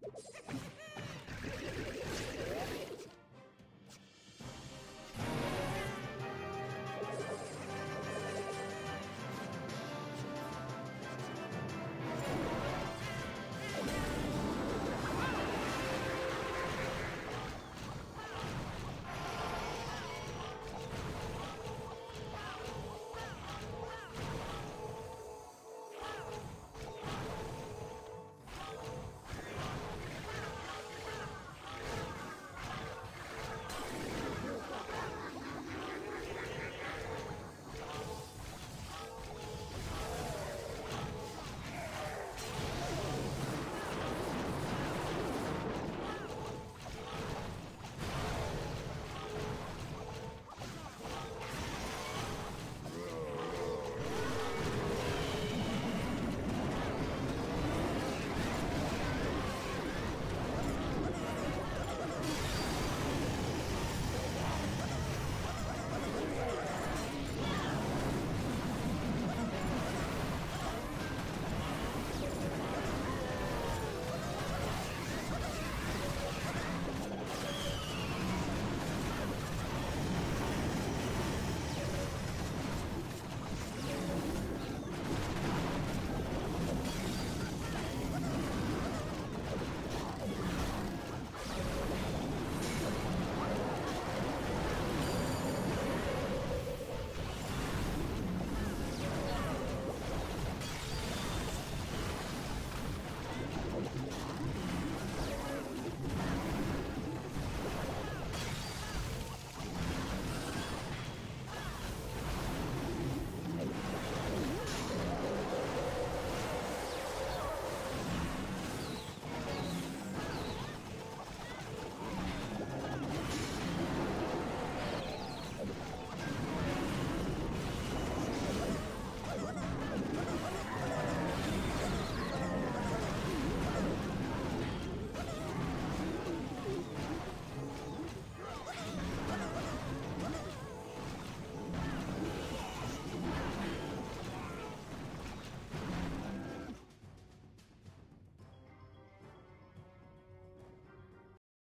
Ha